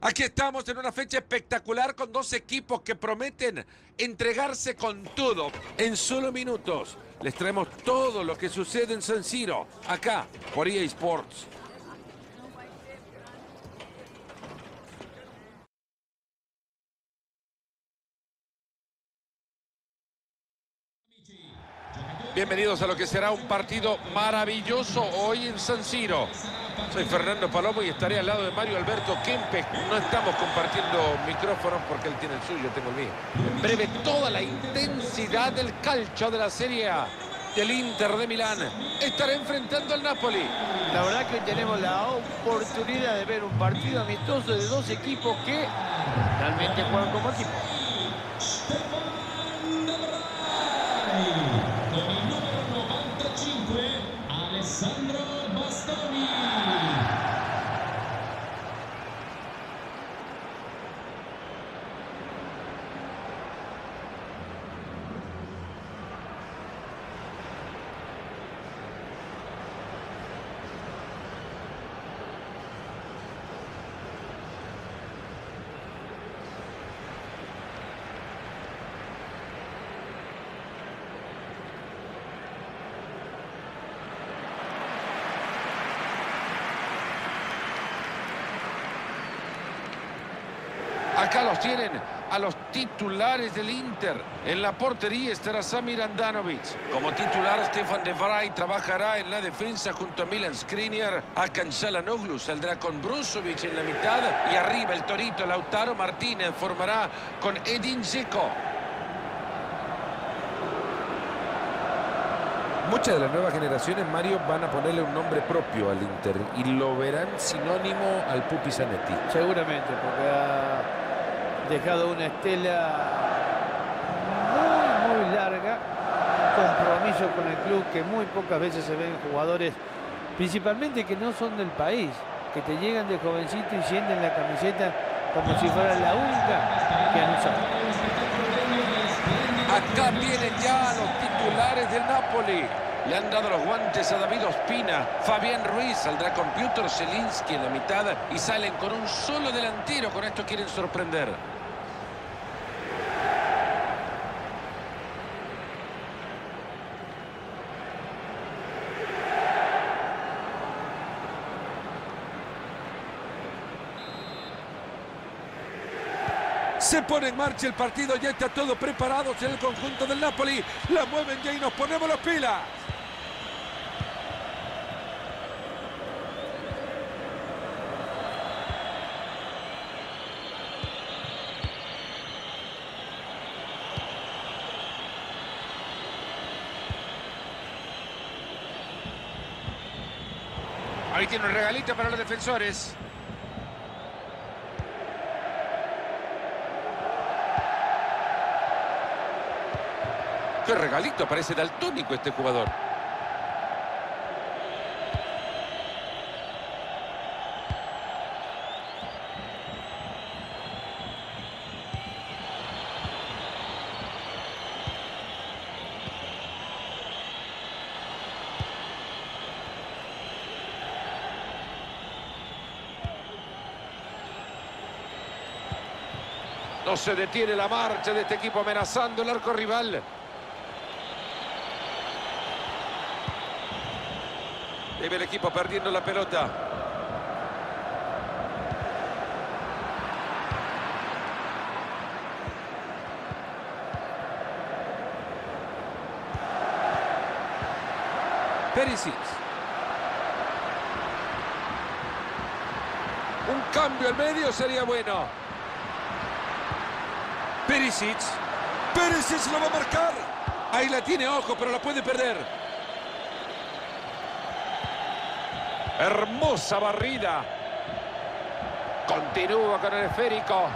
Aquí estamos en una fecha espectacular con dos equipos que prometen entregarse con todo. En solo minutos les traemos todo lo que sucede en San Siro, acá por EA Sports. Bienvenidos a lo que será un partido maravilloso hoy en San Siro. Soy Fernando Palomo y estaré al lado de Mario Alberto Kempes. No estamos compartiendo micrófonos porque él tiene el suyo, yo tengo el mío. En breve, toda la intensidad del calcio de la Serie A del Inter de Milán estará enfrentando al Napoli. La verdad que tenemos la oportunidad de ver un partido amistoso de dos equipos que realmente juegan como equipo. Acá los tienen a los titulares del Inter. En la portería estará Samir Andanovic. Como titular, Stefan de Vrij trabajará en la defensa junto a Milan Skriniar. Akan Shalanoglu saldrá con Brusovic en la mitad. Y arriba el torito Lautaro Martínez formará con Edin Dzeko. Muchas de las nuevas generaciones, Mario, van a ponerle un nombre propio al Inter y lo verán sinónimo al Pupi Zanetti. Seguramente, porque ha dejado una estela muy, muy larga, compromiso con el club que muy pocas veces se ven jugadores, principalmente que no son del país, que te llegan de jovencito y sienten la camiseta como si fuera la única que han usado. Acá vienen ya los titulares del Napoli. Le han dado los guantes a David Ospina. Fabián Ruiz saldrá con Piotr Zielinski en la mitad y salen con un solo delantero. Con esto quieren sorprender. Pone en marcha el partido, ya está todo preparado en el conjunto del Napoli. La mueven ya y nos ponemos las pilas. Ahí tiene un regalito para los defensores. Qué regalito, parece daltónico este jugador. No se detiene la marcha de este equipo amenazando el arco rival. Debe el equipo perdiendo la pelota. Perisic. Un cambio al medio sería bueno. Perisic. Perisic lo va a marcar. Ahí la tiene, ojo, pero la puede perder. Hermosa barrida. Continúa con el esférico.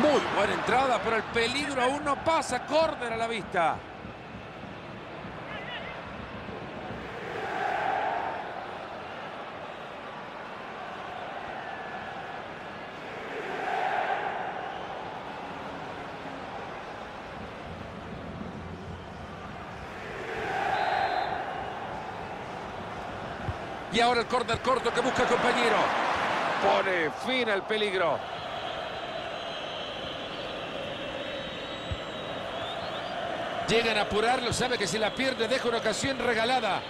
Muy buena entrada, pero el peligro aún no pasa. Córner a la vista. Y ahora el córner corto que busca el compañero. Pone fin al peligro. Llegan a apurarlo, sabe que si la pierde deja una ocasión regalada.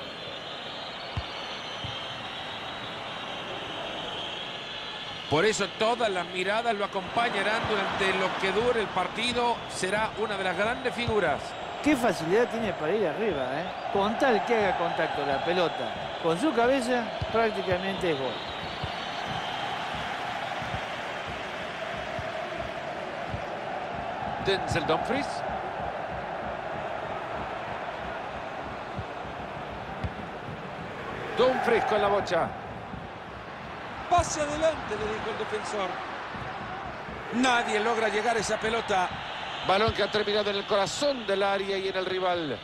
Por eso todas las miradas lo acompañarán durante lo que dure el partido. Será una de las grandes figuras. Qué facilidad tiene para ir arriba, ¿eh? Con tal que haga contacto la pelota con su cabeza, prácticamente es gol. Denzel Dumfries. Dumfries con la bocha. Pase adelante, le dijo el defensor. Nadie logra llegar a esa pelota. Balón que ha terminado en el corazón del área y en el rival.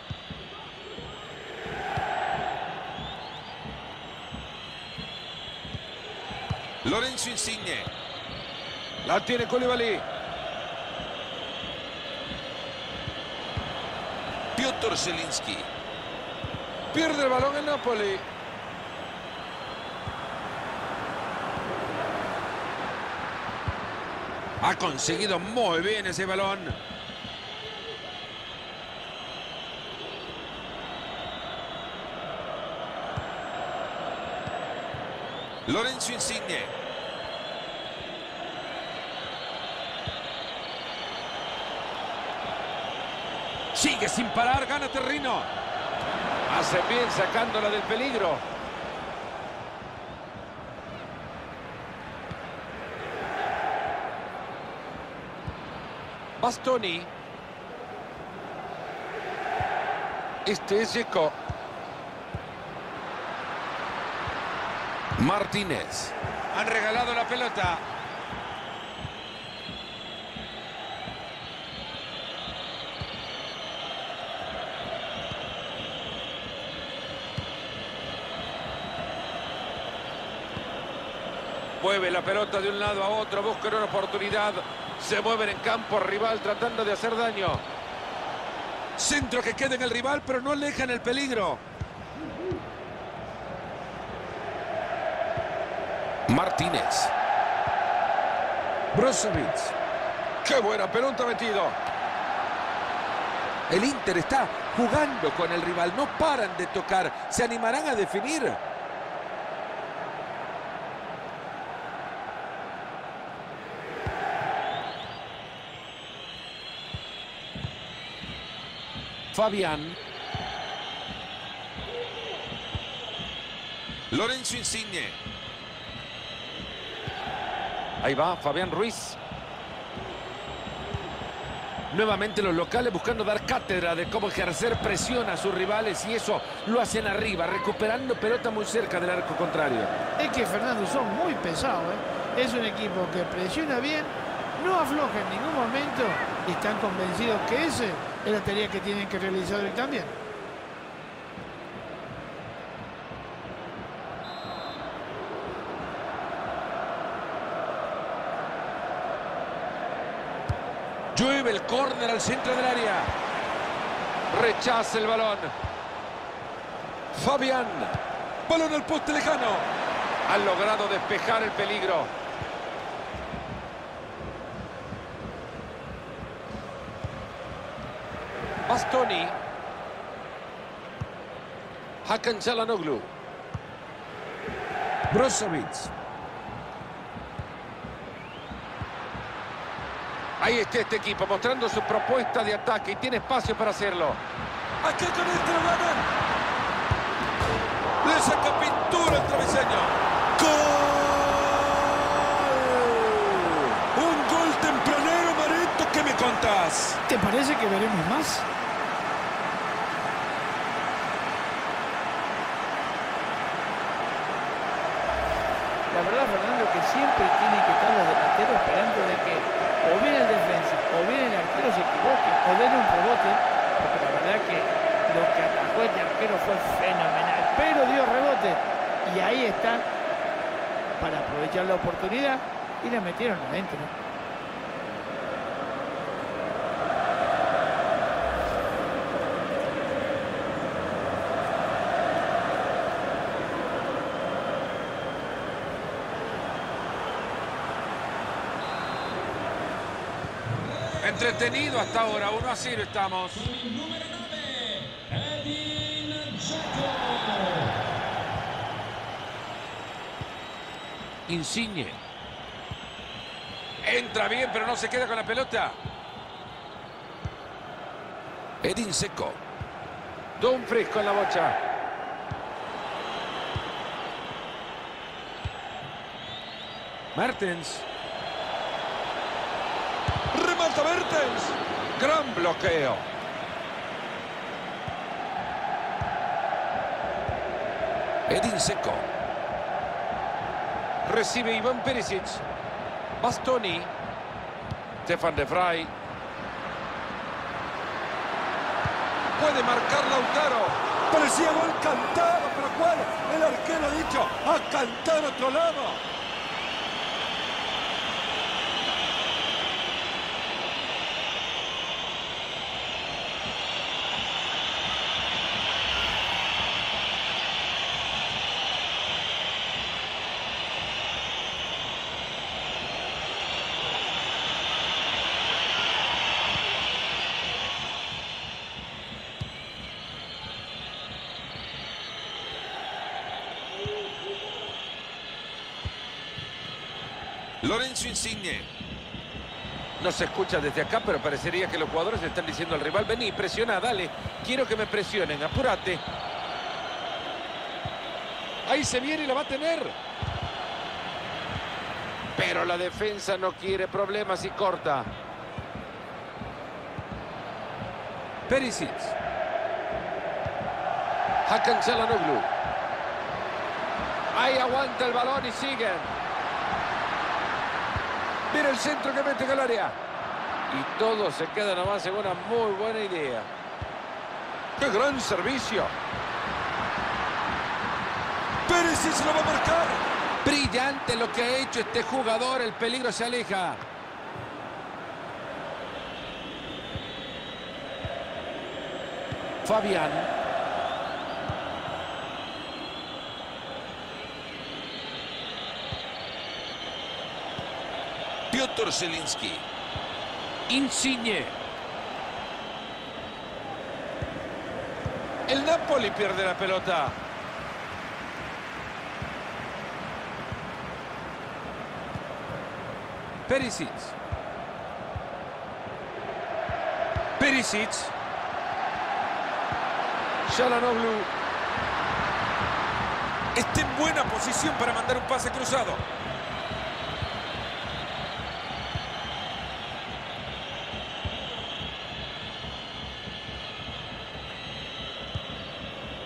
Lorenzo Insigne. La tiene Koulibaly. Piotr Zelinski. Pierde el balón en Napoli. Ha conseguido muy bien ese balón. Lorenzo Insigne. Sigue sin parar, gana terreno. Hace bien sacándola del peligro. Bastoni. Este es Zico. Martínez. Han regalado la pelota. Mueve la pelota de un lado a otro, buscan una oportunidad. Se mueven en campo rival tratando de hacer daño. Centro que queda en el rival, pero no alejan el peligro. Martínez. Brozovic. ¡Qué buena pelota metido! El Inter está jugando con el rival, no paran de tocar. ¿Se animarán a definir? Fabián. Lorenzo Insigne. Ahí va Fabián Ruiz. Nuevamente los locales buscando dar cátedra de cómo ejercer presión a sus rivales y eso lo hacen arriba, recuperando pelota muy cerca del arco contrario. Es que Fernando son muy pesados, ¿eh? Es un equipo que presiona bien, no afloja en ningún momento y están convencidos que ese es la tarea que tienen que realizar hoy también. Llueve el córner al centro del área. Rechaza el balón. Fabián. Balón al poste lejano. Han logrado despejar el peligro. Bastoni. Hakan Çalhanoğlu. Brozovic. Ahí está este equipo mostrando su propuesta de ataque y tiene espacio para hacerlo. Aquí con este lo ganan. Le saca pintura al travesaño. ¡Gol! Un gol tempranero, Mareto. ¿Qué me contás? ¿Te parece que veremos más? La verdad, Fernando, que siempre tiene que estar los delanteros esperando de que o bien el defensa o bien el arquero se equivoque o den un rebote, porque la verdad que lo que atajó este arquero fue fenomenal, pero dio rebote y ahí está para aprovechar la oportunidad y la metieron adentro. Entretenido hasta ahora. 1 a 0 estamos. Insigne. Entra bien, pero no se queda con la pelota. Edin Seco. Fresco en la bocha. Mertens. Mertens. Gran bloqueo. Edin Seco. Recibe Iván Perisic. Bastoni. Stefan de Vrij. Puede marcar Lautaro. Parecía gol cantado, pero ¿cuál? El arquero ha dicho a cantar otro lado. Lorenzo No se escucha desde acá, pero parecería que los jugadores están diciendo al rival, vení, presiona, dale, quiero que me presionen, apúrate. Ahí se viene y la va a tener. Pero la defensa no quiere problemas y corta. Perisic. Hakan Çalhanoğlu. Ahí aguanta el balón y siguen. Mira el centro que mete área. Y todo se queda nomás en una muy buena idea. ¡Qué gran servicio! Perisic lo va a marcar. Brillante lo que ha hecho este jugador. El peligro se aleja. Fabián. Insigne. El Napoli pierde la pelota. Perisic. Perisic. Çalhanoğlu. Está en buena posición para mandar un pase cruzado.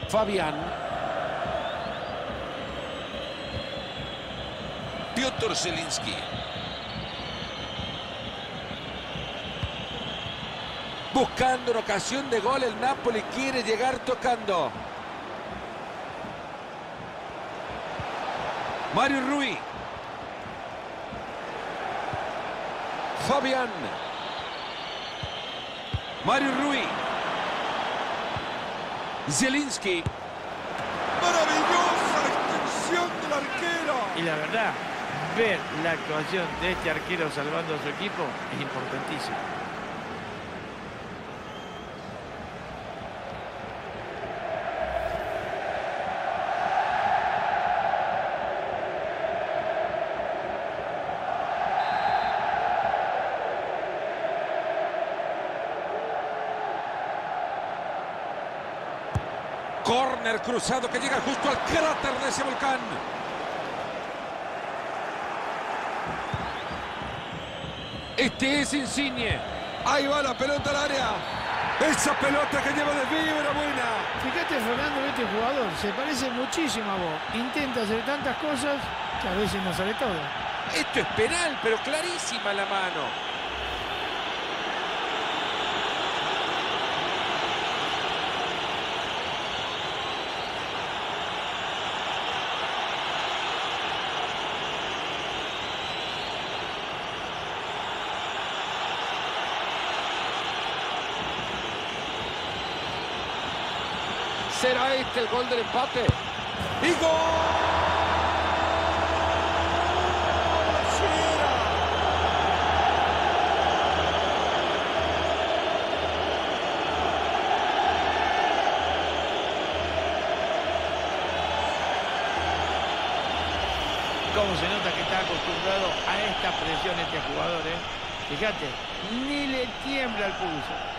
Fabián. Piotr Zelinski. Buscando una ocasión de gol, el Napoli quiere llegar tocando. Mario Rui. Fabián. Mario Rui. Zielinski. Maravillosa extensión del arquero. Y la verdad, ver la actuación de este arquero salvando a su equipo es importantísimo. Cruzado que llega justo al cráter de ese volcán. Este es Insigne. Ahí va la pelota al área. Esa pelota que lleva de vibra buena. Fíjate, Fernando, este jugador se parece muchísimo a vos. Intenta hacer tantas cosas que a veces no sale todo. Esto es penal, pero clarísima la mano. será este el gol del empate. ¡Y gol! cómo se nota que está acostumbrado a esta presión este jugador, ¿eh? Fíjate, ni le tiembla el pulso.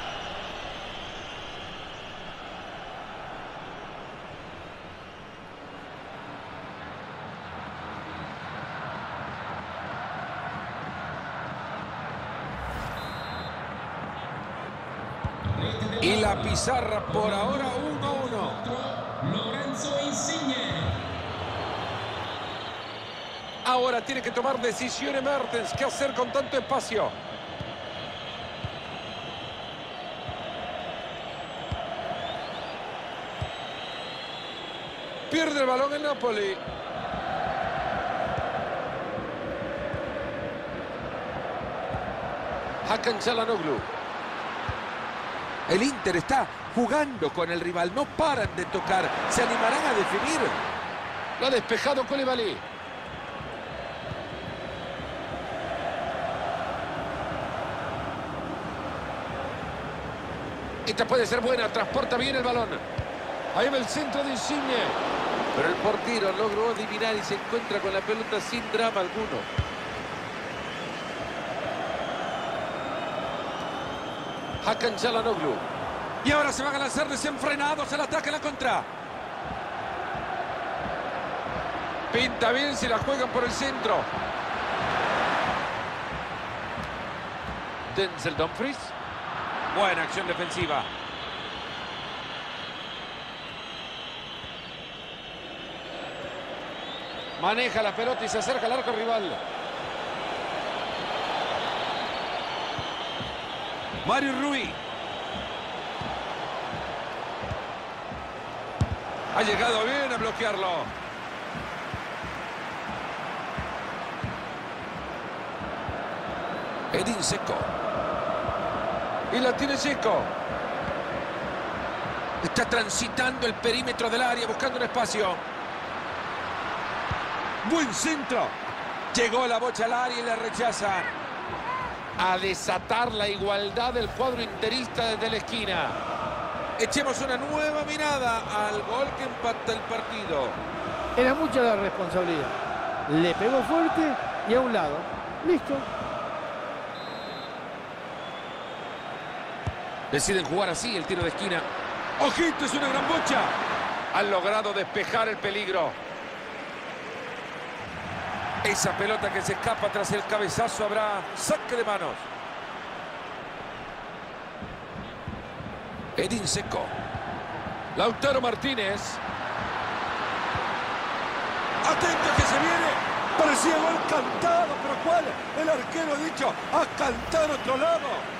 La pizarra por ahora 1-1. Lorenzo Insigne. Ahora tiene que tomar decisiones Mertens. ¿Qué hacer con tanto espacio? Pierde el balón el Napoli. Hakan Çalhanoğlu. El Inter está jugando con el rival. No paran de tocar. ¿Se animarán a definir? Lo ha despejado Koulibaly. Esta puede ser buena, transporta bien el balón. Ahí va el centro de Insigne. Pero el portero logró adivinar y se encuentra con la pelota sin drama alguno. Hakan Çalhanoğlu. Y ahora se van a lanzar desenfrenados al ataque en la contra. Pinta bien si la juegan por el centro. Denzel Dumfries. Buena acción defensiva. Maneja la pelota y se acerca al arco rival. Mario Rui. Ha llegado bien a bloquearlo. Edin Seco. Y la tiene Seco. Está transitando el perímetro del área buscando un espacio. Buen centro. Llegó la bocha al área y la rechaza. A desatar la igualdad del cuadro interista desde la esquina. Echemos una nueva mirada al gol que empata el partido. Era mucha la responsabilidad. Le pegó fuerte y a un lado. Listo. Deciden jugar así el tiro de esquina. ¡Ojito! ¡Es una gran bocha! Han logrado despejar el peligro. Esa pelota que se escapa tras el cabezazo habrá saque de manos. Edin Seco. Lautaro Martínez. Atento que se viene. Parecía gol cantado, pero ¿cuál? El arquero ha dicho a cantar otro lado.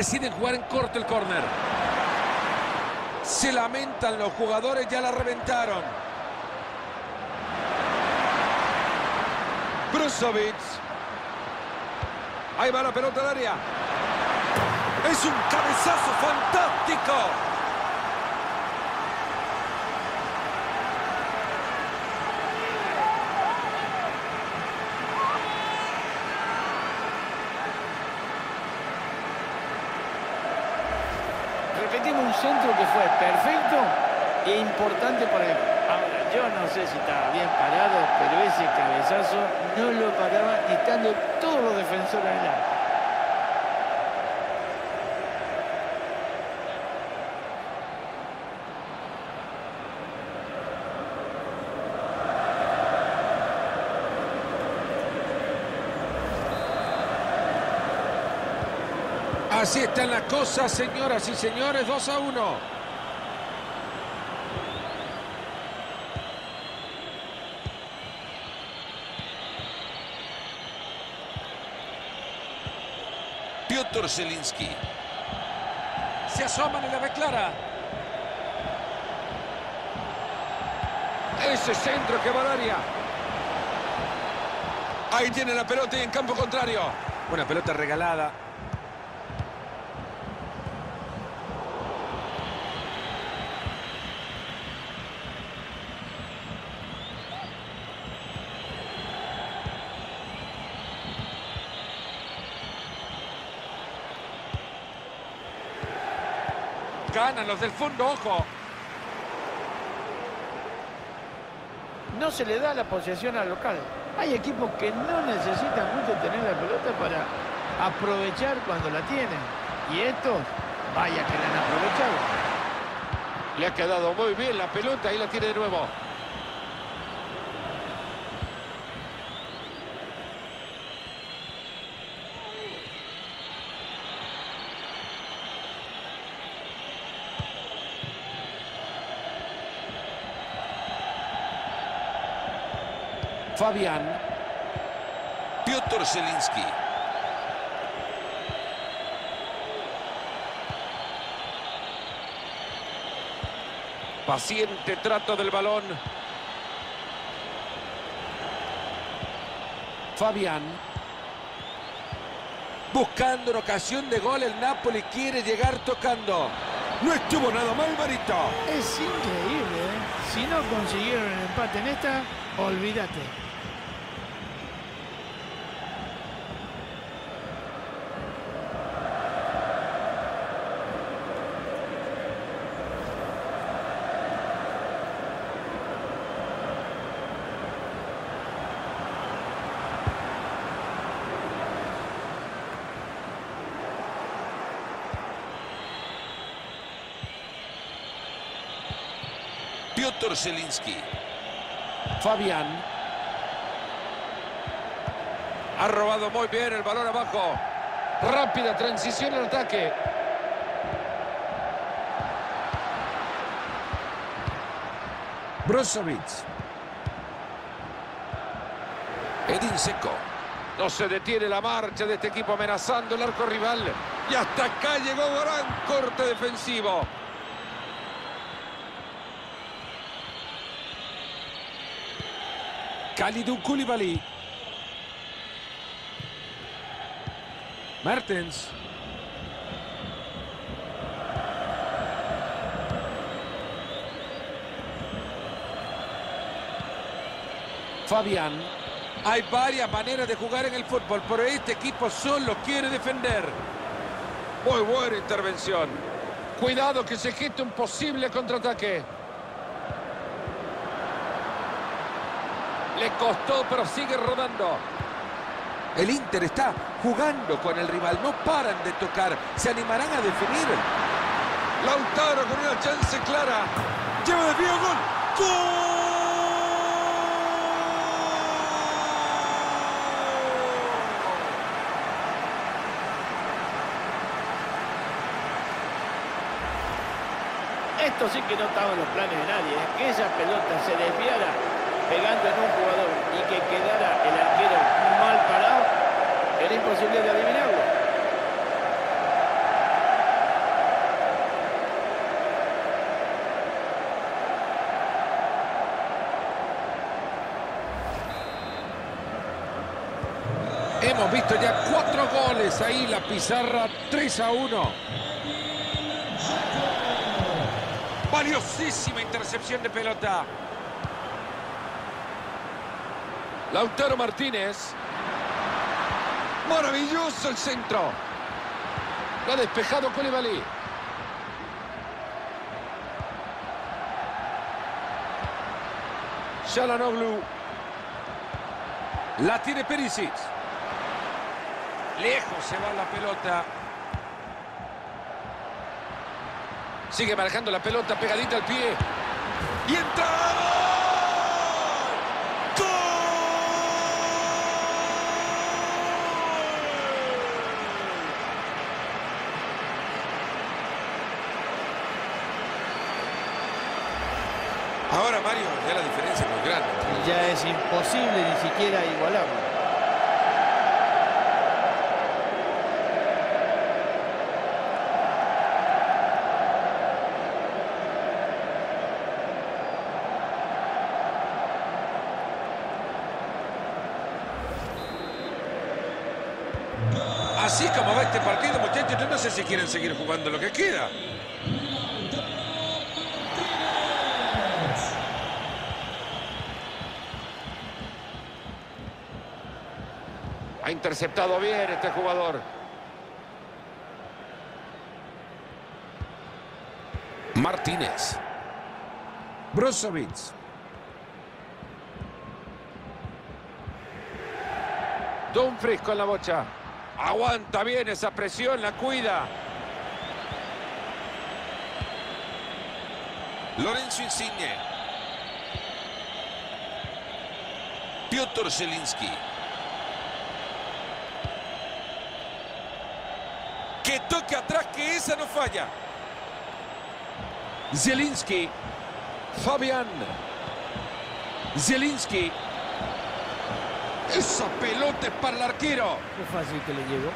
Deciden jugar en corto el córner. Se lamentan los jugadores, ya la reventaron. Brusovic. Ahí va la pelota al área. Es un cabezazo fantástico. Repetimos un centro que fue perfecto e importante para el... Ahora, yo no sé si estaba bien parado, pero ese cabezazo no lo paraba ni estando todos los defensores en el arco. Así están las cosas, señoras y señores, 2 a 1. Piotr Zielinski. Se asoman y la declara. Ese centro que va al área. Ahí tiene la pelota y en campo contrario. Una pelota regalada. Ganan los del fondo, ojo. No se le da la posesión al local. Hay equipos que no necesitan mucho tener la pelota para aprovechar cuando la tienen. Y estos, vaya que la han aprovechado. Le ha quedado muy bien la pelota y la tiene de nuevo. Fabián. Piotr Zelinski. Paciente trato del balón. Fabián. Buscando una ocasión de gol, el Napoli quiere llegar tocando. No estuvo nada mal, Marito. Es increíble, ¿eh? Si no consiguieron el empate en esta, olvídate. Piotr Zelinski. Fabián. Ha robado muy bien el balón abajo. Rápida transición al ataque. Brozovic. Edin Seco. No se detiene la marcha de este equipo amenazando el arco rival. Y hasta acá llegó gran corte defensivo. Kalidou Koulibaly. Mertens. Fabián. Hay varias maneras de jugar en el fútbol, pero este equipo solo quiere defender. Muy buena intervención. Cuidado que se geste un posible contraataque. Le costó, pero sigue rodando. El Inter está jugando con el rival. No paran de tocar. ¿Se animarán a definir? Lautaro con una chance clara. Lleva de pie gol. ¡Gol! Esto sí que no estaba en los planes de nadie. ¿eh? Que esa pelota se desviara pegando en un jugador y que quedara el arquero mal parado, era imposible de adivinarlo. Hemos visto ya cuatro goles ahí, la pizarra 3 a 1. Valiosísima intercepción de pelota. Lautaro Martínez. Maravilloso el centro. Lo ha despejado Koulibaly. Shalanoglu. La tiene Perisic. Lejos se va la pelota. Sigue marcando la pelota pegadita al pie. Y entra. Ahora, Mario, ya la diferencia es muy grande. Ya es ni siquiera igualarlo. Así como va este partido, muchachos, no sé si quieren seguir jugando lo que queda. Ha interceptado bien este jugador. Martínez. Brozovic. Dumfries con la bocha. Aguanta bien esa presión, la cuida. Lorenzo Insigne. Piotr Zielinski. Que toque atrás, que esa no falla. Zielinski. Fabián. Zielinski. Esa pelota es para el arquero. Qué fácil que le llegó.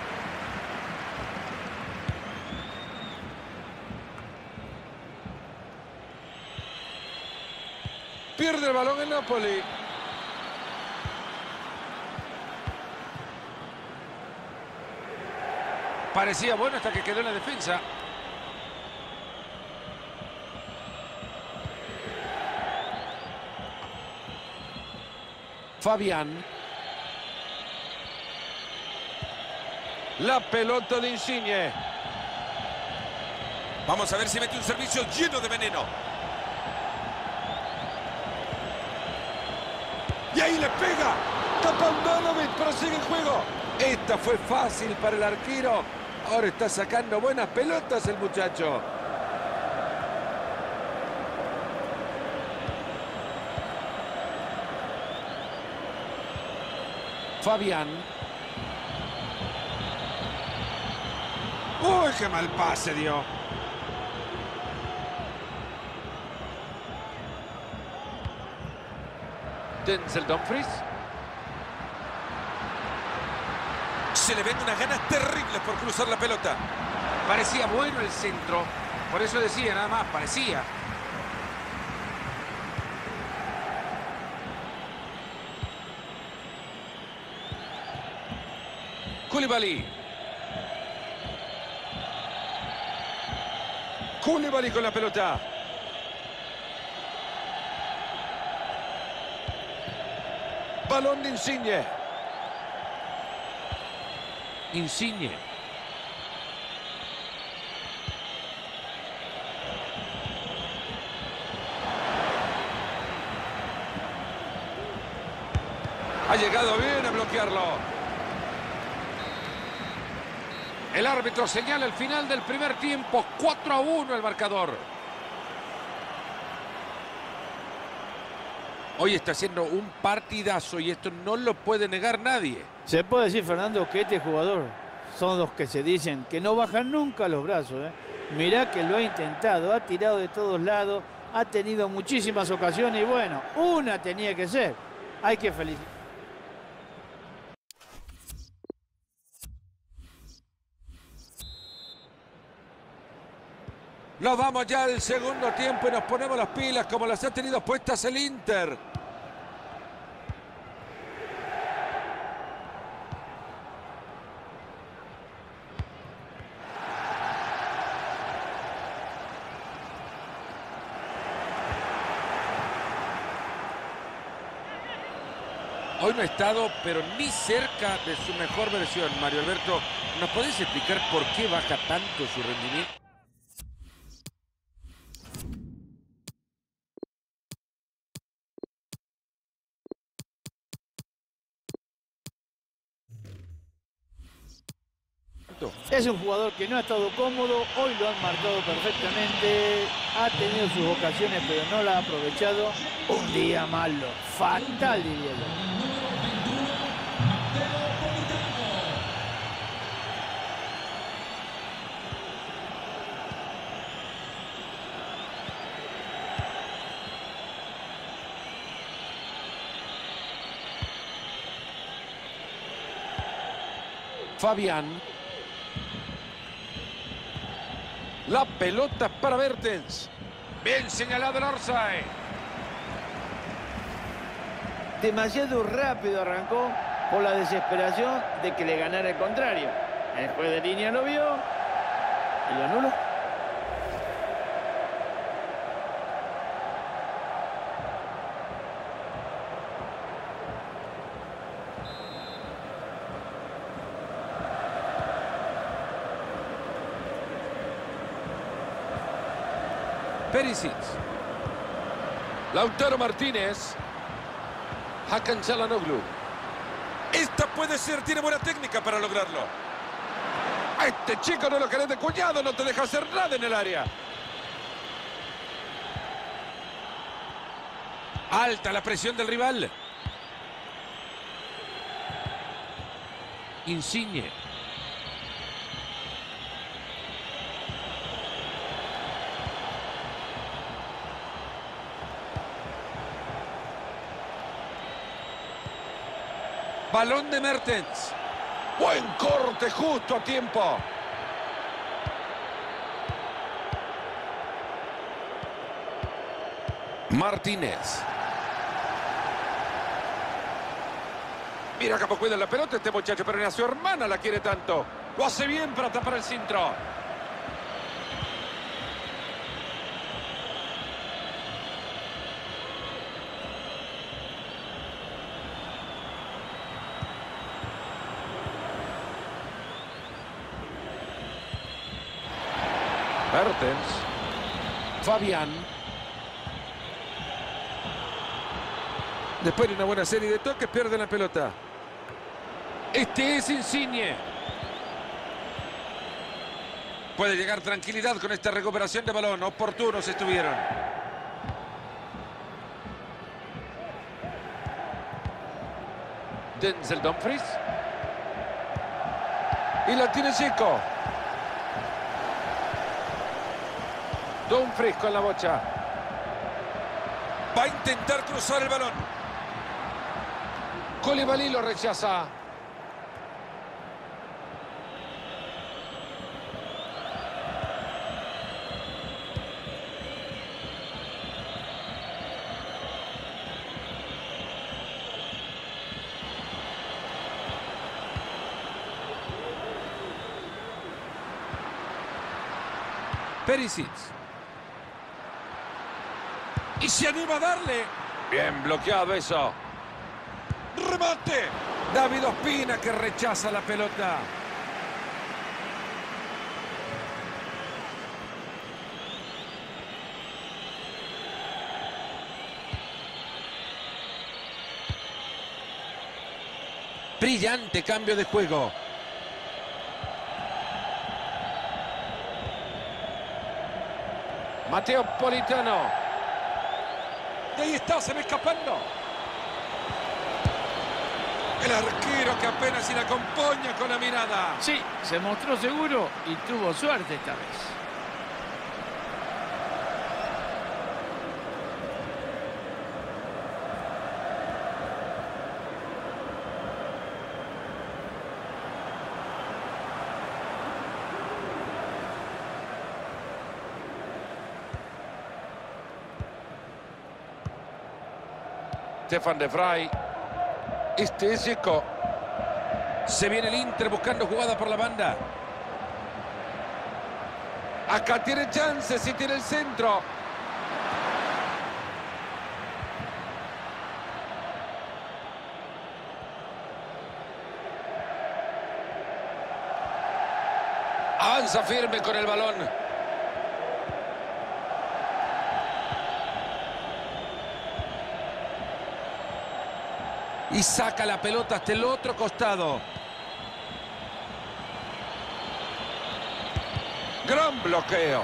Pierde el balón el Napoli. Parecía bueno hasta que quedó en la defensa. Fabián. La pelota de Insigne. Vamos a ver si mete un servicio lleno de veneno. Y ahí le pega. Tapandanovic, pero sigue el juego. Esta fue fácil para el arquero. Ahora está sacando buenas pelotas el muchacho. Fabián. Uy, qué mal pase dio. Denzel Dumfries. Se le ven unas ganas terribles por cruzar la pelota. Parecía bueno el centro. Por eso decía, nada más, parecía. Koulibaly. Koulibaly con la pelota. Balón de Insigne. Insigne. Ha llegado bien a bloquearlo. El árbitro señala el final del primer tiempo. 4 a 1 el marcador. Hoy está haciendo un partidazo y esto no lo puede negar nadie. Se puede decir, Fernando, que este jugador son los que se dicen que no bajan nunca los brazos. ¿eh? Mirá que lo ha intentado, ha tirado de todos lados, ha tenido muchísimas ocasiones y bueno, una tenía que ser. Hay que felicitar. Nos vamos ya al segundo tiempo y nos ponemos las pilas como las ha tenido puestas el Inter. Hoy no ha estado, pero ni cerca de su mejor versión. Mario Alberto, ¿nos podés explicar por qué baja tanto su rendimiento? Es un jugador que no ha estado cómodo, hoy lo han marcado perfectamente, ha tenido sus ocasiones pero no la ha aprovechado. Un día malo, fatal diría yo. Fabián. La pelota para Bertens. Bien señalado el Orsay. Demasiado rápido arrancó por la desesperación de que le ganara el contrario. El juez de línea lo vio y lo anuló. Lautaro Martínez. Hakan Çalhanoğlu. Esta puede ser, tiene buena técnica para lograrlo. A este chico no lo querés de cuñado, no te deja hacer nada en el área. Alta la presión del rival. Insigne. Balón de Mertens. Buen corte justo a tiempo. Martínez. Mira cómo cuida la pelota este muchacho, pero ni a su hermana la quiere tanto. Lo hace bien para tapar el centro. Mertens. Fabián. Después de una buena serie de toques, pierde la pelota. Este es Insigne. Puede llegar tranquilidad con esta recuperación de balón. Oportunos estuvieron. Denzel Dumfries. Y la tiene Chico. Dumfries con la bocha. Va a intentar cruzar el balón. Koulibaly lo rechaza. Perisic. Se anima a darle. Bien bloqueado eso. ¡Remate! David Ospina que rechaza la pelota. Brillante cambio de juego. Mateo Politano. Y ahí está, se va escapando. El arquero que apenas se la acompaña con la mirada. Sí, se mostró seguro y tuvo suerte esta vez. Stefan de Vrij. Este es. Se viene el Inter buscando jugada por la banda. Acá tiene chance si tiene el centro. Avanza firme con el balón. Y saca la pelota hasta el otro costado. Gran bloqueo.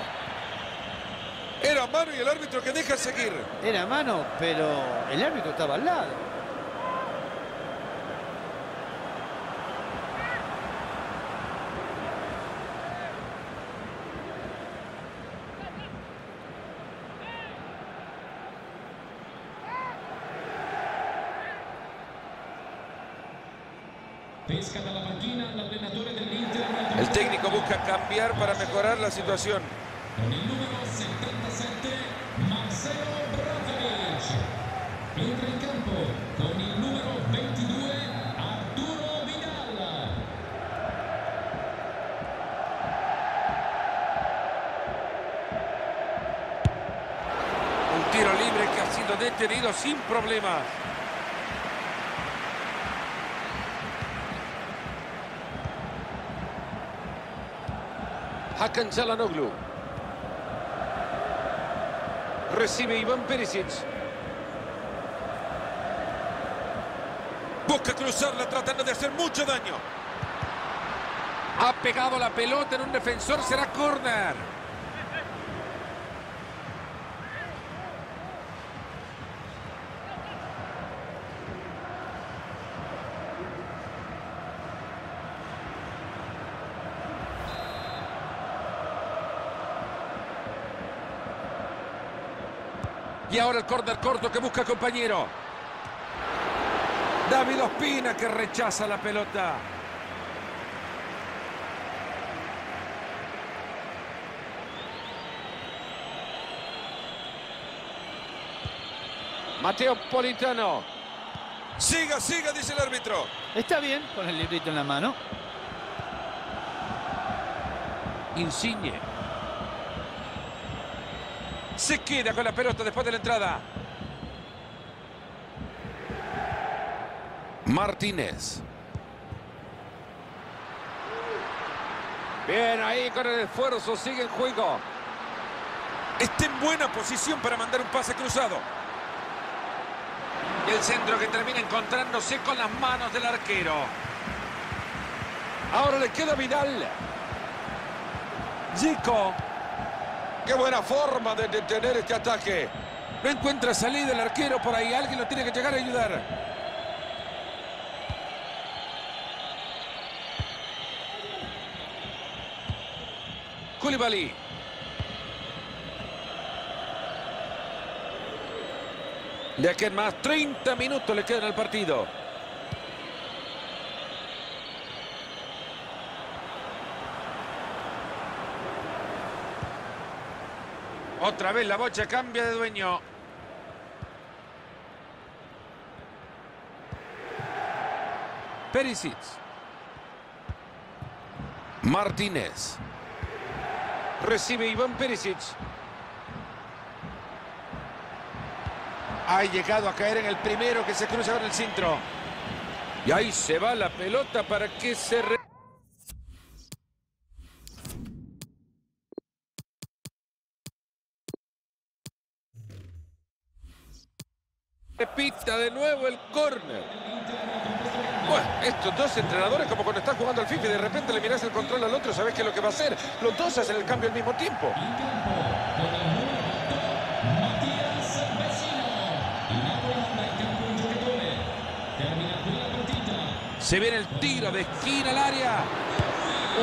Era mano y el árbitro que deja seguir. Era mano, pero el árbitro estaba al lado. Cambiar para mejorar la situación. Con il numero 77 Marcelo Brozovic. Entra in campo con il numero 22 Arturo Vidal. Un tiro libre que ha sido detenido sin problemas. Hakan Çalhanoğlu. Recibe Iván Perisic. Busca cruzarla tratando de hacer mucho daño. Ha pegado la pelota en un defensor, será córner. Ahora el córner corto que busca compañero. David Ospina que rechaza la pelota. Mateo Politano. Siga, siga, dice el árbitro. Está bien con el librito en la mano. Insigne. Se queda con la pelota después de la entrada. Martínez. Bien, ahí con el esfuerzo, sigue en juego. Está en buena posición para mandar un pase cruzado. Y el centro que termina encontrándose con las manos del arquero. Ahora le queda Vidal. Zico. Qué buena forma de detener este ataque. No encuentra salida el arquero por ahí. Alguien lo tiene que llegar a ayudar. Koulibaly. De aquí en más, 30 minutos le quedan al partido. Otra vez la bocha cambia de dueño. Perisic. Martínez. Recibe Iván Perisic. Ha llegado a caer en el primero que se cruza con el centro. Y ahí se va la pelota para que se... nuevo el córner. Bueno, estos dos entrenadores como cuando están jugando al FIFA y de repente le miras el control al otro, sabes qué es lo que va a hacer. Los dos hacen el cambio al mismo tiempo. Se viene el tiro de esquina al área.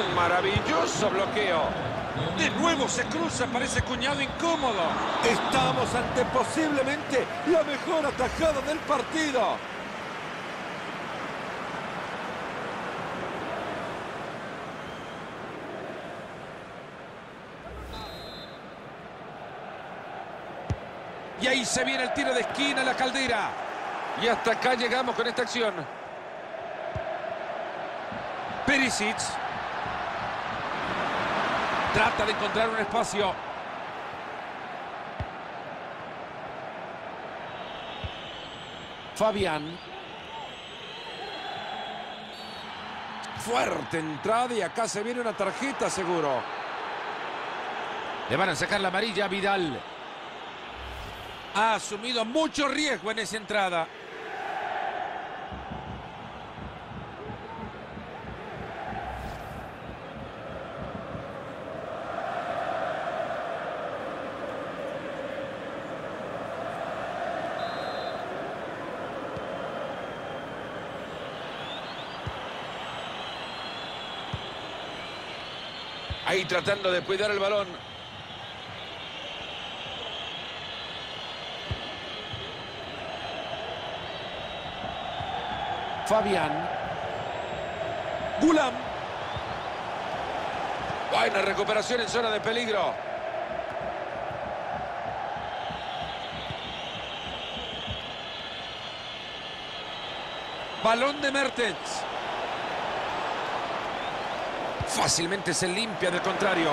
Un maravilloso bloqueo. De nuevo se cruza, parece cuñado incómodo. Estamos ante posiblemente la mejor atajada del partido. Y ahí se viene el tiro de esquina, la caldera. Y hasta acá llegamos con esta acción. Perisic. Trata de encontrar un espacio. Fabián. Fuerte entrada y acá se viene una tarjeta seguro. Le van a sacar la amarilla a Vidal. Ha asumido mucho riesgo en esa entrada. Ahí tratando de cuidar el balón. Fabián. Gulam. Buena recuperación en zona de peligro. Balón de Mertens. Fácilmente se limpia del contrario.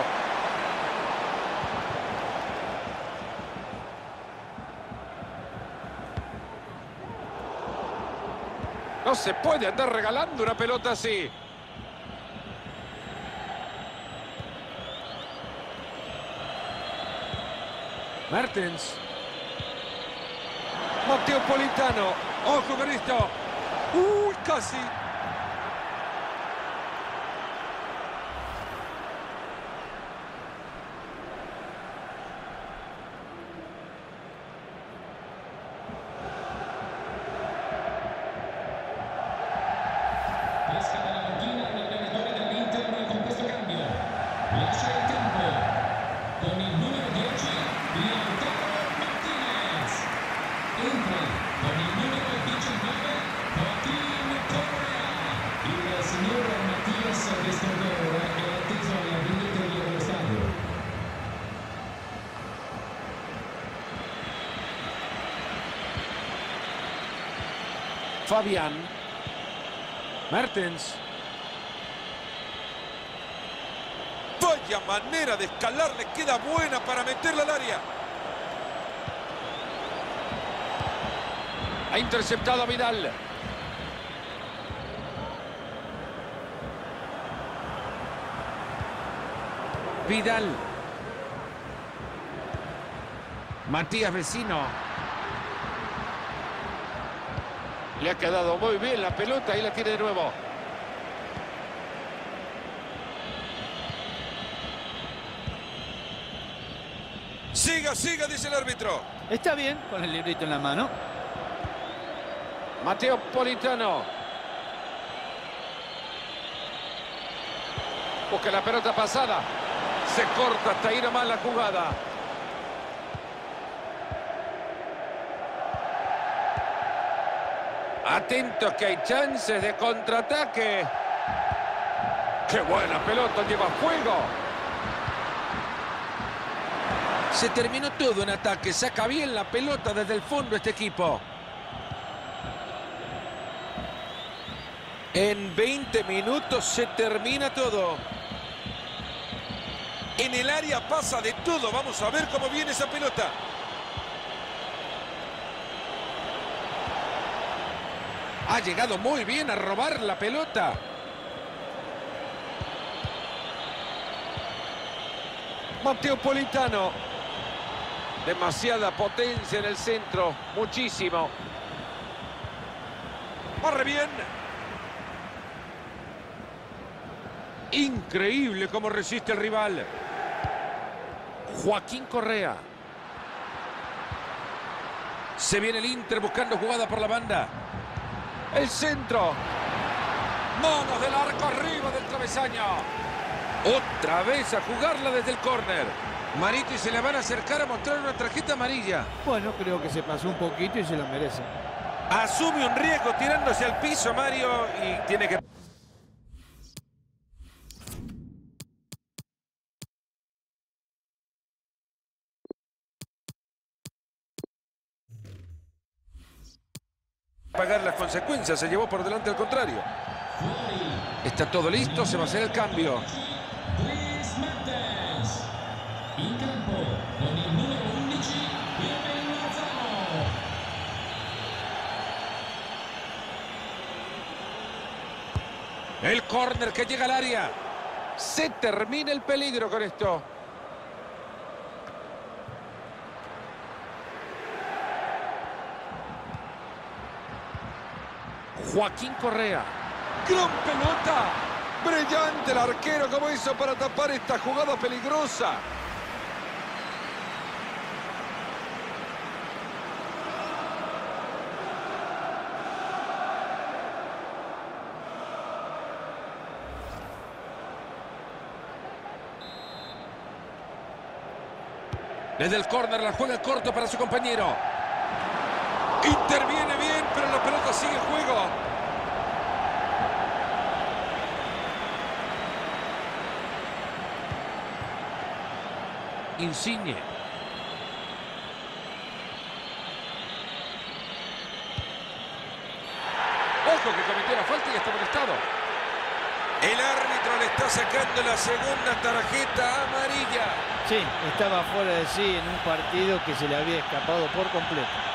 No se puede andar regalando una pelota así. Mertens. Mateo Politano. Ojo con esto. Uy, casi. Fabián. Mertens. Vaya manera de escalar, le queda buena para meterla al área. Ha interceptado a Vidal. Vidal. Matías Vecino. Le ha quedado muy bien la pelota y la tiene de nuevo. Siga, siga, dice el árbitro. Está bien con el librito en la mano. Mateo Politano. Busca la pelota pasada. Se corta hasta ahí nomás la jugada. Atentos que hay chances de contraataque. ¡Qué buena pelota! Lleva fuego. Se terminó todo en ataque. Saca bien la pelota desde el fondo este equipo. En 20 minutos se termina todo. En el área pasa de todo. Vamos a ver cómo viene esa pelota. Ha llegado muy bien a robar la pelota. Mateo Politano. Demasiada potencia en el centro. Muchísimo. Corre bien. Increíble cómo resiste el rival. Joaquín Correa. Se viene el Inter buscando jugada por la banda. El centro. Manos del arco arriba del travesaño. Otra vez a jugarla desde el córner. Mariti se le van a acercar a mostrar una tarjeta amarilla. Bueno, creo que se pasó un poquito y se lo merece. Asume un riesgo tirándose al piso Mario y tiene que... pagar las consecuencias, se llevó por delante al contrario. Está todo listo, se va a hacer el cambio. Dries Mertens. In campo con il numero 11 Irving Lozano. El córner que llega al área. Se termina el peligro con esto. Joaquín Correa. ¡Gran pelota! Brillante el arquero como hizo para tapar esta jugada peligrosa. Desde el córner la juega corto para su compañero. Interviene bien, pero la pelota sigue en juego. Insigne. Ojo que cometió la falta y está molestado. El árbitro le está sacando la segunda tarjeta amarilla. Sí, estaba fuera de sí en un partido que se le había escapado por completo.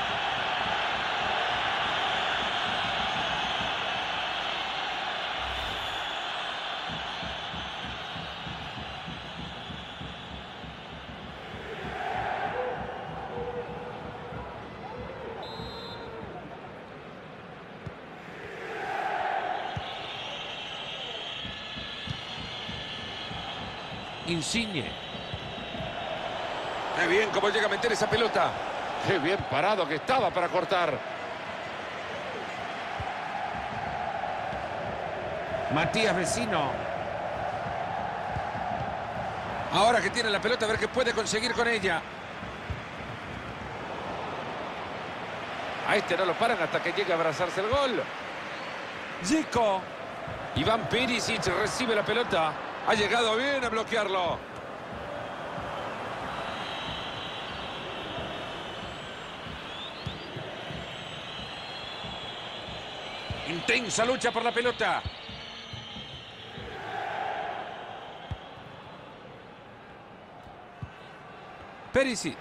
Insigne. Qué bien cómo llega a meter esa pelota. Qué bien parado que estaba para cortar. Matías Vecino. Ahora que tiene la pelota, a ver qué puede conseguir con ella. A este no lo paran hasta que llegue a abrazarse el gol. Zico. Iván Perisic recibe la pelota. Ha llegado bien a bloquearlo. Intensa lucha por la pelota. Perisic.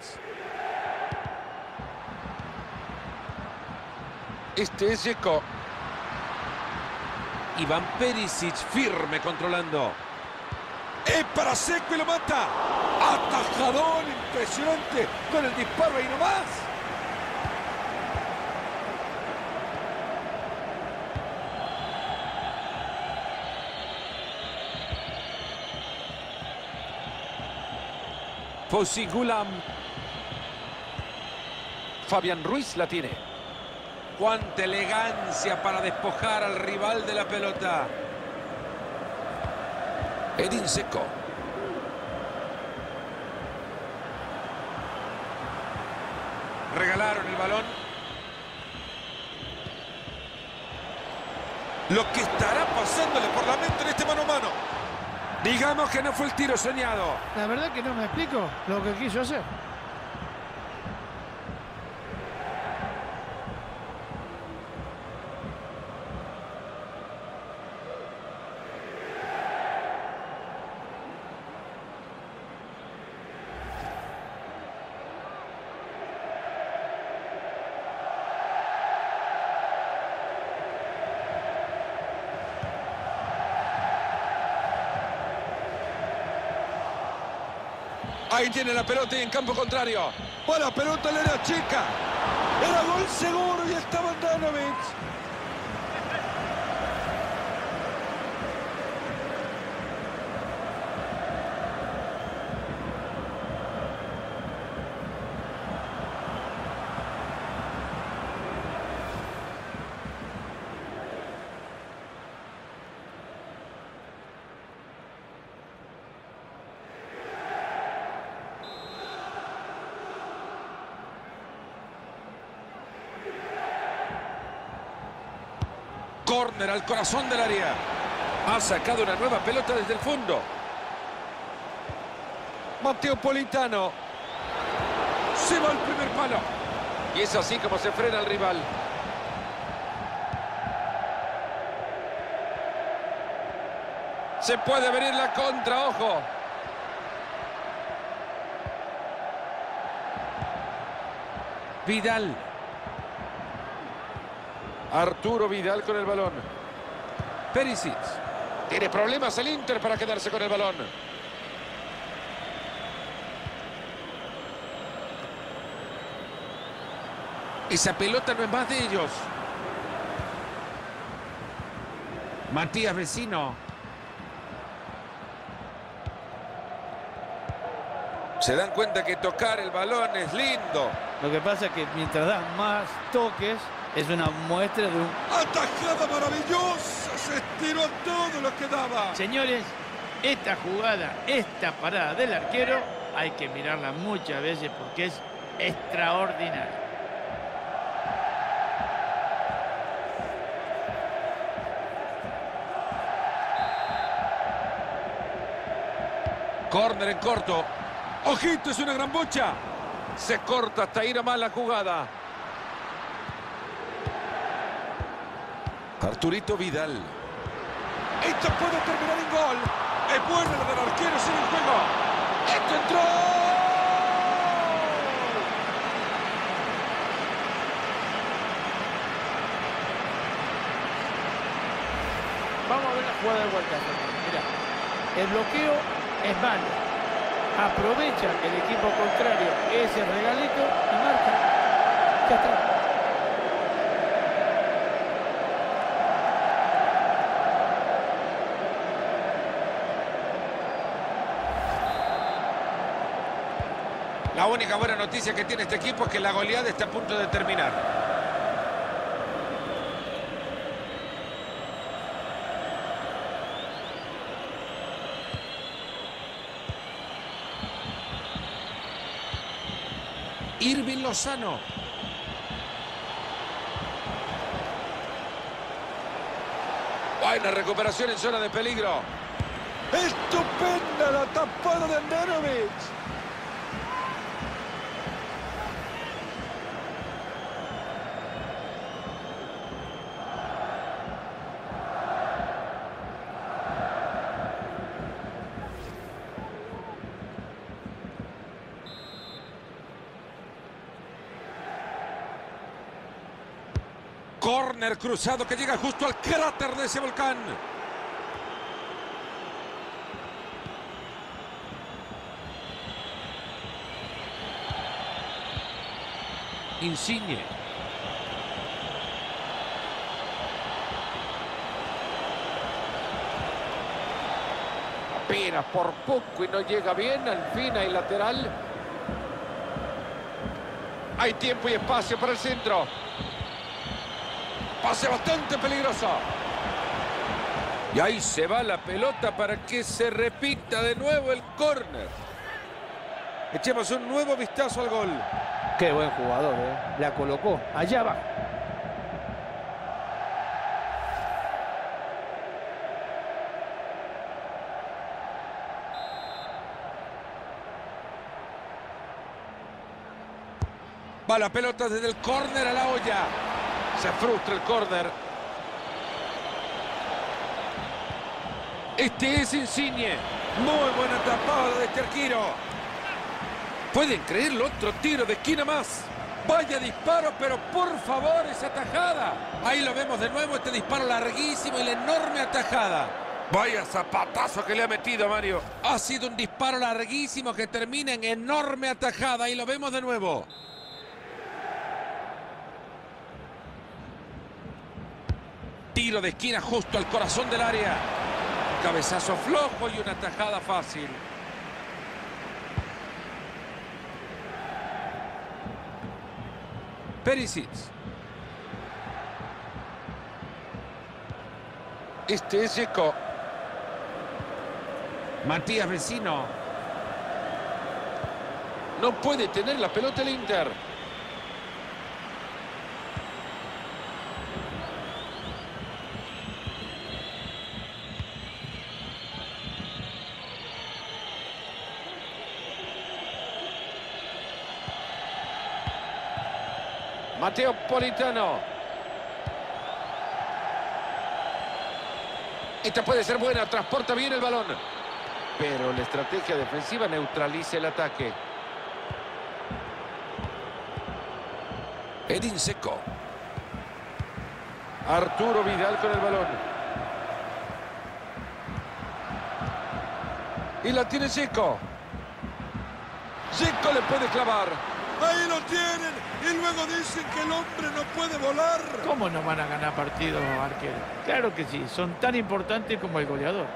Este es Zico. Iván Perisic firme controlando. Es para Seco y lo mata. Atajadón impresionante con el disparo ahí nomás. Fosigulam. Fabián Ruiz la tiene. Cuánta elegancia para despojar al rival de la pelota. Edin Seco. Regalaron el balón. Lo que estará pasándole por la mente en este mano a mano. Digamos que no fue el tiro soñado. La verdad que no me explico lo que quiso hacer. Ahí tiene la pelota y en campo contrario. Buena pelota le era chica. Era gol seguro y estaba Danovic. Córner al corazón del área. Ha sacado una nueva pelota desde el fondo. Mateo Politano. Se va el primer palo. Y es así como se frena el rival. Se puede venir la contra, ojo. Vidal. Arturo Vidal con el balón. Perisic. Tiene problemas el Inter para quedarse con el balón. Esa pelota no es más de ellos. Matías Vecino. Se dan cuenta que tocar el balón es lindo. Lo que pasa es que mientras das más toques, es una muestra de un... Atajada maravillosa. Se estiró todo lo que daba. Señores, esta jugada, esta parada del arquero, hay que mirarla muchas veces porque es extraordinaria. Córner en corto. Ojito, es una gran bocha. Se corta hasta ir a más la jugada. Arturito Vidal. Esto puede terminar en gol. Es bueno lo del arquero sin el juego. Esto entró. Vamos a ver la jugada de vuelta. Mirá, el bloqueo es malo. Aprovecha el equipo contrario ese regalito y marca. Ya está. Única buena noticia que tiene este equipo es que la goleada está a punto de terminar. Irving Lozano. Buena recuperación en zona de peligro. Estupenda la tapada de Andanovic. Cruzado que llega justo al cráter de ese volcán. Insigne. Apenas por poco y no llega bien. Al fin hay lateral. Hay tiempo y espacio para el centro. Pase bastante peligroso. Y ahí se va la pelota para que se repita de nuevo el córner. Echemos un nuevo vistazo al gol. Qué buen jugador, ¿eh? La colocó. Allá va. Va la pelota desde el córner a la olla. Se frustra el córner. Este es Insigne. Muy buena tapada de este arquero. ¿Pueden creerlo? Otro tiro de esquina más. Vaya disparo, pero por favor, esa atajada. Ahí lo vemos de nuevo, este disparo larguísimo y la enorme atajada. Vaya zapatazo que le ha metido Mario. Ha sido un disparo larguísimo que termina en enorme atajada. Ahí lo vemos de nuevo. Tiro de esquina justo al corazón del área. Cabezazo flojo y una tajada fácil. Perisic. Este es Zico. Matías Vecino. No puede tener la pelota el Inter. Mateo Politano. Esta puede ser buena, transporta bien el balón. Pero la estrategia defensiva neutraliza el ataque. Edin Seco. Arturo Vidal con el balón. Y la tiene Zico. Zico le puede clavar. Ahí lo tienen. Y luego dicen que el hombre no puede volar. ¿Cómo no van a ganar partidos, arquero? Claro que sí, son tan importantes como el goleador.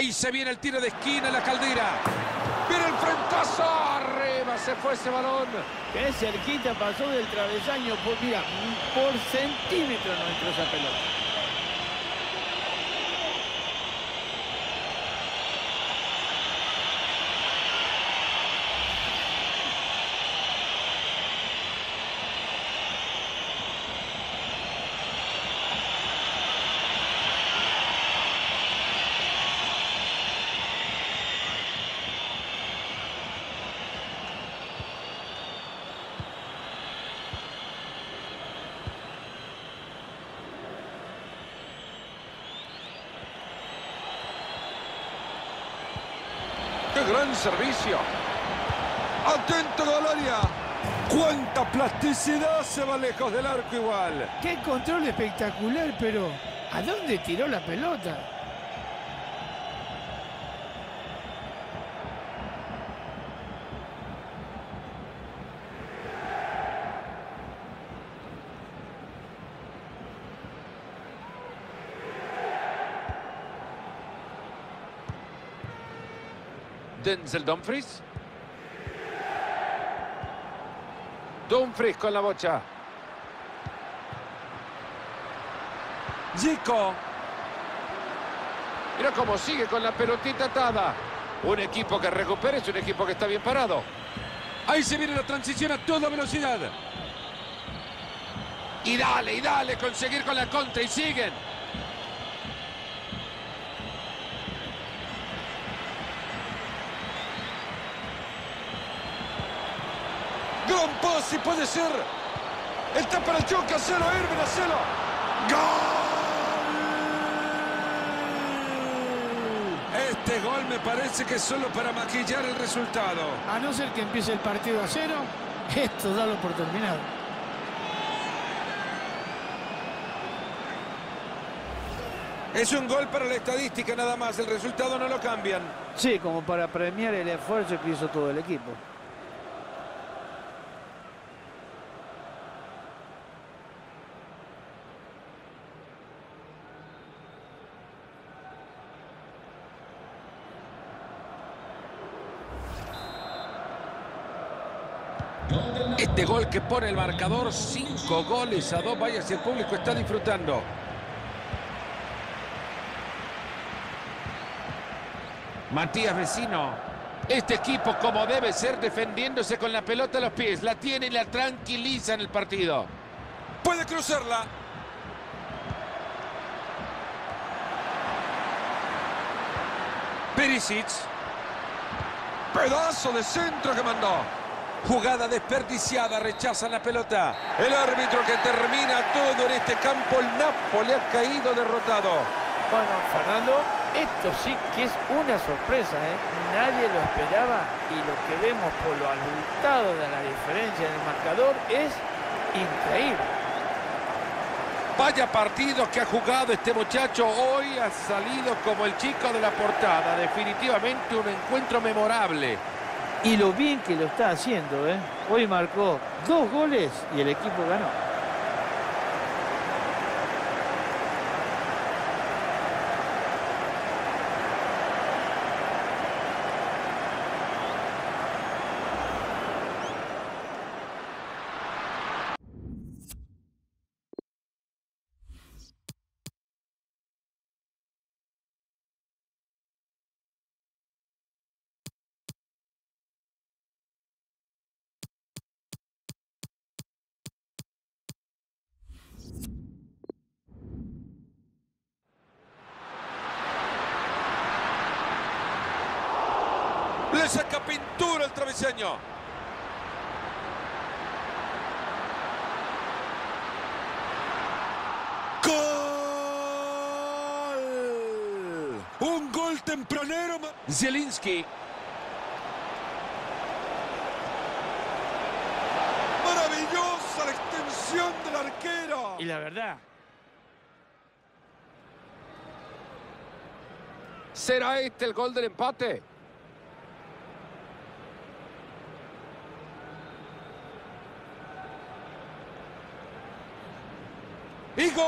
Ahí se viene el tiro de esquina, la caldera. Viene el frentazo. Arriba se fue ese balón. Qué cerquita pasó del travesaño. Por, mira, por centímetro no entró esa pelota. ¡Qué gran servicio! Atento Galaria. Cuánta plasticidad se va lejos del arco igual. Qué control espectacular, pero ¿a dónde tiró la pelota? Denzel Dumfries. Dumfries con la bocha. Zico. Mira cómo sigue con la pelotita atada. Un equipo que recupera es un equipo que está bien parado. Ahí se viene la transición a toda velocidad. Y dale, y dale, conseguir con la contra y siguen. Pase puede ser. Está para el choque, hacelo, Irving, hacelo. ¡Gol! Este gol me parece que es solo para maquillar el resultado. A no ser que empiece el partido a cero, esto dalo por terminado. Es un gol para la estadística nada más, el resultado no lo cambian. Sí, como para premiar el esfuerzo que hizo todo el equipo. Este gol que pone el marcador, cinco goles a dos. Vaya si el público está disfrutando. Matías Vecino. Este equipo como debe ser defendiéndose con la pelota a los pies. La tiene y la tranquiliza en el partido. Puede cruzarla. Perisic. Pedazo de centro que mandó. Jugada desperdiciada, rechazan la pelota. El árbitro que termina todo en este campo, el Napoli ha caído derrotado. Bueno, Fernando, esto sí que es una sorpresa, ¿eh? Nadie lo esperaba y lo que vemos por lo abultado de la diferencia en el marcador es increíble. Vaya partido que ha jugado este muchacho. Hoy ha salido como el chico de la portada. Definitivamente un encuentro memorable. Y lo bien que lo está haciendo, ¿eh? Hoy marcó dos goles y el equipo ganó. Le saca travesaño. ¡Gol! Un gol tempranero. Zielinski. Maravillosa la extensión del arquero. Y la verdad, ¿Será este el gol del empate? ¡Y gol!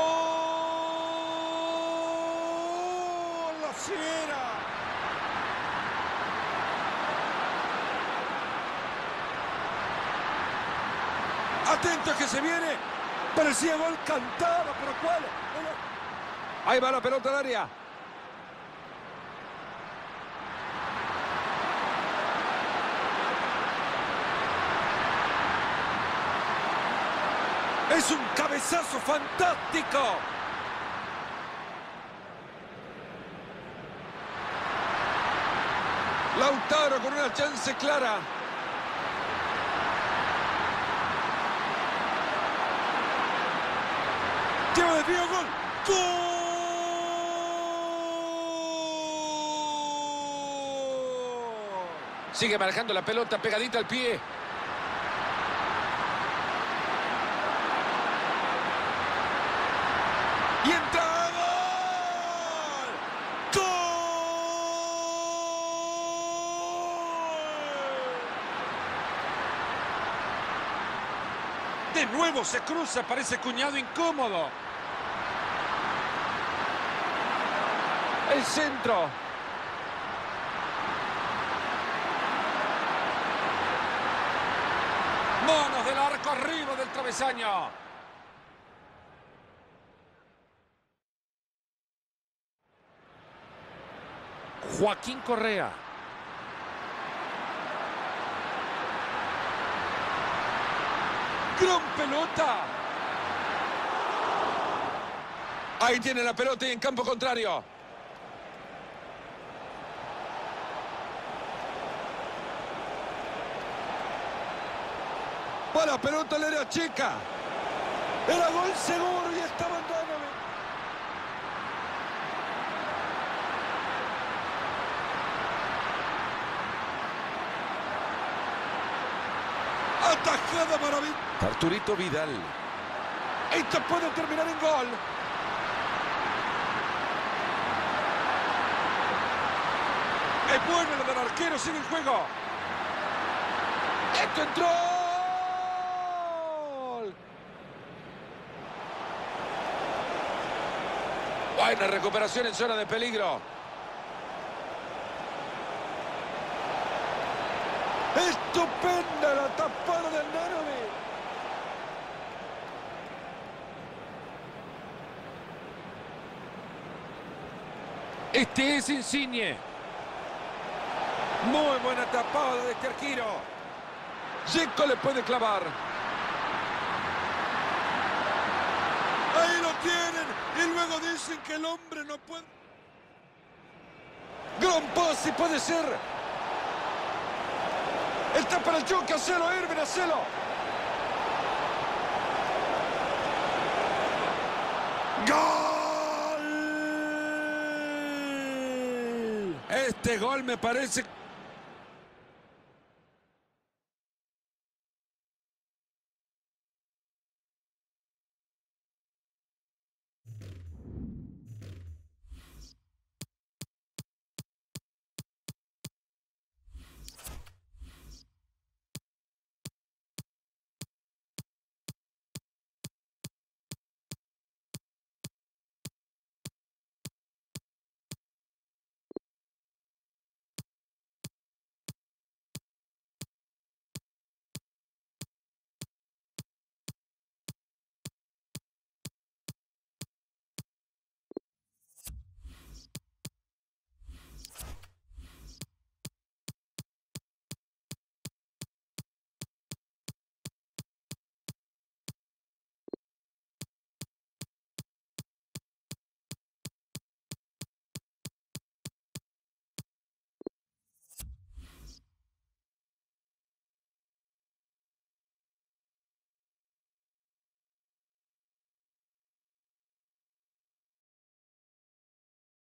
¡La fiera! Atento que se viene. Parecía gol cantado, pero ¿cuál? Ahí va la pelota al área. Es un cabezazo fantástico. Lautaro con una chance clara. Lleva de pie gol. ¡Gol! Sigue marcando la pelota pegadita al pie. Se cruza, parece Cuñado incómodo. El centro. Monos del arco arriba del travesaño. Joaquín Correa. Pelota. Ahí tiene la pelota y en campo contrario. Va la pelota al área chica. Era gol seguro y estaba Andanovic. Maravillosa. Arturito Vidal. Esto puede terminar en gol. Es bueno lo del arquero, sigue el juego. Esto entró. Buena recuperación en zona de peligro. Estupenda la tapada del Andanovic. Este es Insigne. Muy buena tapada de este arquero. Zico le puede clavar. Ahí lo tienen. Y luego dicen que el hombre no puede. Gran pase puede ser. Está para el choque, hacelo, Irving, hacelo. ¡Gol! Este gol me parece